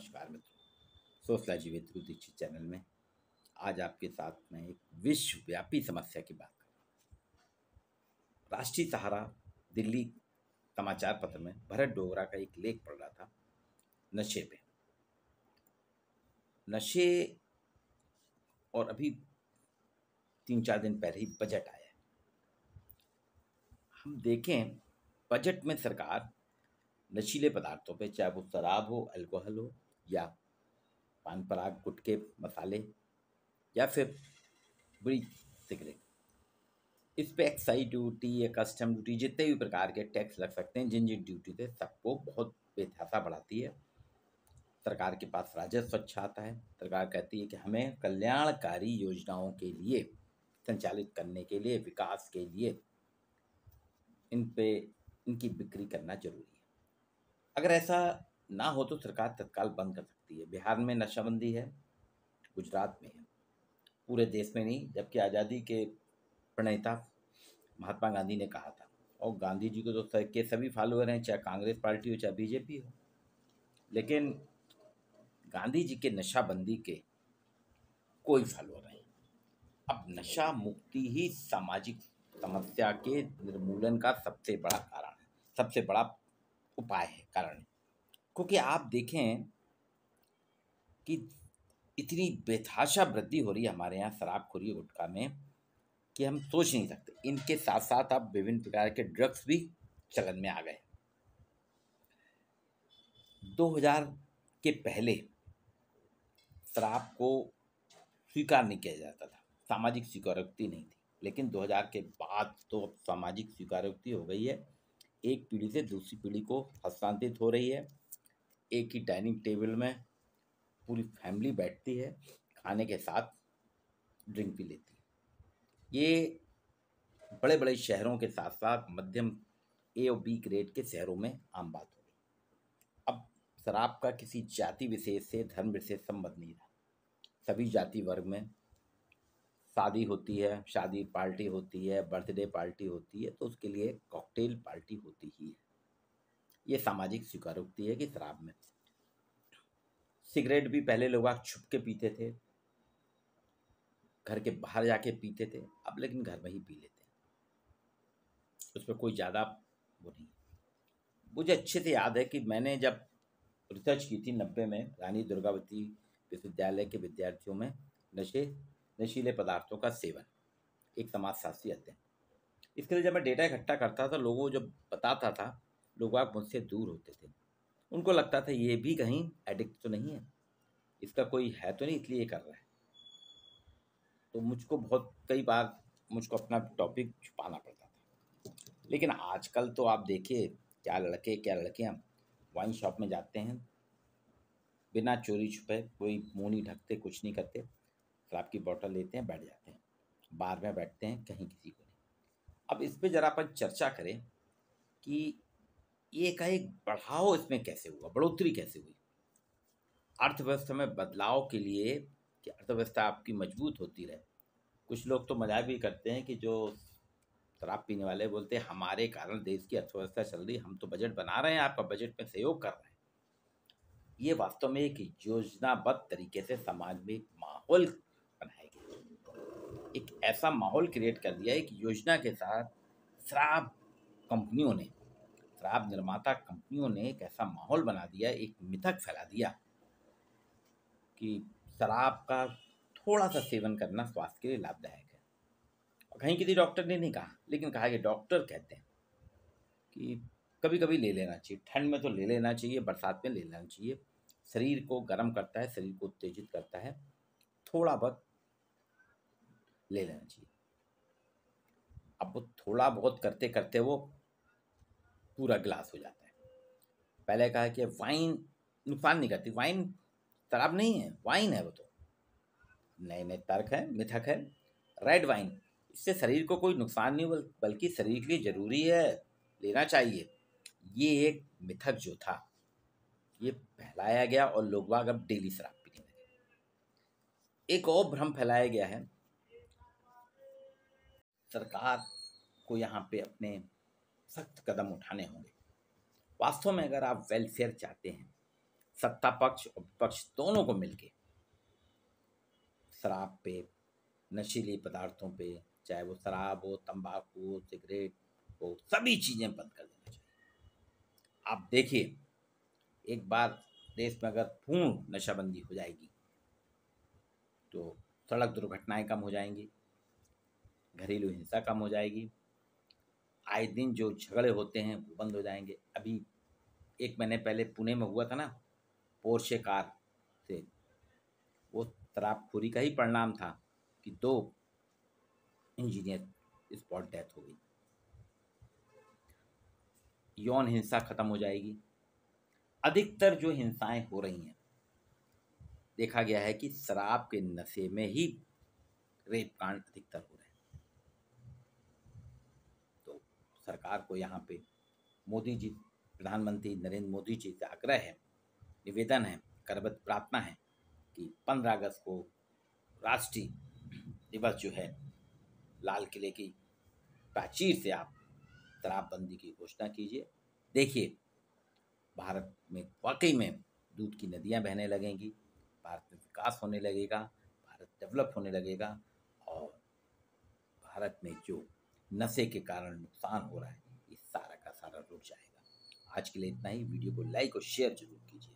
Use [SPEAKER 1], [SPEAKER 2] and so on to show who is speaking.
[SPEAKER 1] नमस्कार मित्रों सोचला जीवित दीक्षित चैनल में आज आपके साथ मैं एक विश्वव्यापी समस्या की बात कर। राष्ट्रीय सहारा दिल्ली समाचार पत्र में भरत डोगरा का एक लेख पढ़ रहा था, नशे पे। नशे और अभी तीन चार दिन पहले ही बजट आया है। हम देखें, बजट में सरकार नशीले पदार्थों पे, चाहे वो शराब हो, अल्कोहल हो या पान पराग, गुटके, मसाले या फिर बुरी सिगरेट। इस पे एक्साइज ड्यूटी या कस्टम ड्यूटी जितने भी प्रकार के टैक्स लग सकते हैं जिन जिन ड्यूटी से सबको बहुत बेतहासा बढ़ाती है। सरकार के पास राजस्व अच्छा आता है। सरकार कहती है कि हमें कल्याणकारी योजनाओं के लिए, संचालित करने के लिए, विकास के लिए इन पे, इनकी बिक्री करना ज़रूरी है। अगर ऐसा ना हो तो सरकार तत्काल बंद कर सकती है। बिहार में नशाबंदी है, गुजरात में है, पूरे देश में नहीं, जबकि आज़ादी के प्रणेता महात्मा गांधी ने कहा था। और गांधी जी को तो के सभी फॉलोअर हैं, चाहे कांग्रेस पार्टी हो, चाहे बीजेपी हो। लेकिन गांधी जी के नशाबंदी के कोई फॉलोअर नहीं। अब नशा मुक्ति ही सामाजिक समस्या के निर्मूलन का सबसे बड़ा कारण है, सबसे बड़ा उपाय है, कारण क्योंकि आप देखें कि इतनी बेथाशा वृद्धि हो रही है हमारे यहाँ शराबखोरी गुटखा में कि हम सोच नहीं सकते। इनके साथ साथ अब विभिन्न प्रकार के ड्रग्स भी चलन में आ गए 2000 के पहले शराब को स्वीकार नहीं किया जाता था। सामाजिक स्वीकारोक्ति नहीं थी। लेकिन 2000 के बाद तो अब सामाजिक स्वीकारोक्ति हो गई है। एक पीढ़ी से दूसरी पीढ़ी को हस्तांतरित हो रही है। एक ही डाइनिंग टेबल में पूरी फैमिली बैठती है, खाने के साथ ड्रिंक भी लेती है। ये बड़े बड़े शहरों के साथ साथ मध्यम ए और बी ग्रेड के शहरों में आम बात हो गई। अब शराब का किसी जाति विशेष से धर्म विशेष संबंध नहीं रहा। सभी जाति वर्ग में शादी होती है, शादी पार्टी होती है, बर्थडे पार्टी होती है तो उसके लिए कॉकटेल पार्टी होती ही है। ये सामाजिक स्वीकारोक्ति है कि शराब में। सिगरेट भी पहले लोग छुप के पीते थे। घर के बाहर जाके पीते थे, अब लेकिन घर में ही पी लेते हैं। उसमें कोई ज़्यादा वो नहीं मुझे अच्छे से याद है कि मैंने जब रिसर्च की थी नब्बे में, रानी दुर्गावती विश्वविद्यालय के विद्यार्थियों में नशे, नशीले पदार्थों का सेवन, एक समाजशास्त्री अध्ययन। इसके लिए जब मैं डेटा इकट्ठा करता था, लोगों को जब बताता था लोग आप मुझसे दूर होते थे। उनको लगता था ये भी कहीं एडिक्ट तो नहीं है। इसका कोई है तो नहीं, इसलिए कर रहा है। तो मुझको बहुत, कई बार मुझको अपना टॉपिक छुपाना पड़ता था। लेकिन आजकल तो आप देखिए, क्या लड़के, क्या लड़कियाँ वाइन शॉप में जाते हैं। बिना चोरी छुपे, कोई मुँह नहीं ढकते, कुछ नहीं करते। शराब की बोतल लेते हैं, बैठ जाते हैं। बार में बैठते हैं, कहीं किसी को नहीं। अब इस पर ज़रा अपन चर्चा करें कि ये का एक बढ़ाव इसमें कैसे हुआ? बढ़ोतरी कैसे हुई? अर्थव्यवस्था में बदलाव के लिए कि अर्थव्यवस्था आपकी मज़बूत होती रहे। कुछ लोग तो मज़ाक भी करते हैं कि जो शराब पीने वाले बोलते हैं, हमारे कारण देश की अर्थव्यवस्था चल रही हम तो बजट बना रहे हैं आपका बजट में सहयोग कर रहे हैं। ये वास्तव में एक योजनाबद्ध तरीके से समाज में एक माहौल बनाया गया एक ऐसा माहौल क्रिएट कर दिया एक योजना के साथ शराब कंपनियों ने शराब निर्माता कंपनियों ने एक ऐसा माहौल बना दिया, एक मिथक फैला दिया कि शराब का थोड़ा सा सेवन करना स्वास्थ्य के लिए लाभदायक है। और कहीं किसी डॉक्टर ने नहीं कहा, लेकिन कहा कि डॉक्टर कहते हैं कि कभी कभी ले लेना चाहिए, ठंड में तो ले लेना चाहिए, बरसात में ले लेना चाहिए। शरीर को गर्म करता है, शरीर को उत्तेजित करता है, थोड़ा बहुत ले लेना चाहिए। अब वो थोड़ा बहुत करते करते वो पूरा गिलास हो जाता है। पहले कहा कि वाइन नुकसान नहीं करती वाइन शराब नहीं है वाइन है वो तो। नए नए तर्क है, मिथक है रेड वाइन इससे शरीर को कोई नुकसान नहीं बल्कि शरीर के लिए ज़रूरी है, लेना चाहिए। ये एक मिथक जो था, ये फैलाया गया और लोग बाग अब डेली शराब पीने लगे। एक और भ्रम फैलाया गया है। सरकार को यहाँ पे अपने सख्त कदम उठाने होंगे। वास्तव में अगर आप वेलफेयर चाहते हैं सत्ता पक्ष और विपक्ष दोनों को मिलके, शराब पे, नशीली पदार्थों पे, चाहे वो शराब हो, तंबाकू हो, सिगरेट हो, सभी चीज़ें बंद कर देना चाहिए। आप देखिए, एक बार देश में अगर पूर्ण नशाबंदी हो जाएगी तो सड़क दुर्घटनाएँ कम हो जाएँगी, घरेलू हिंसा कम हो जाएगी आए दिन जो झगड़े होते हैं, वो बंद हो जाएँगे। अभी एक महीने पहले पुणे में हुआ था ना, पोर्शे कार से। वो शराबखोरी का ही परिणाम था कि दो इंजीनियर स्पॉट डेथ हो गई। यौन हिंसा खत्म हो जाएगी। अधिकतर जो हिंसाएँ हो रही हैं, देखा गया है कि शराब के नशे में ही रेप कांड अधिकतर हो रहे हैं तो सरकार को यहाँ पे मोदी जी, प्रधानमंत्री नरेंद्र मोदी जी से आग्रह है, निवेदन है करबद्ध प्रार्थना है कि पंद्रह अगस्त को राष्ट्रीय दिवस जो है, लाल किले की प्राचीर से आप शराबबंदी की घोषणा कीजिए। देखिए, भारत में वाकई में दूध की नदियाँ बहने लगेंगी, भारत में विकास होने लगेगा, भारत डेवलप होने लगेगा और भारत में जो नशे के कारण नुकसान हो रहा है, ये सारा का सारा रुक जाएगा। आज के लिए इतना ही। वीडियो को लाइक और शेयर ज़रूर कीजिए।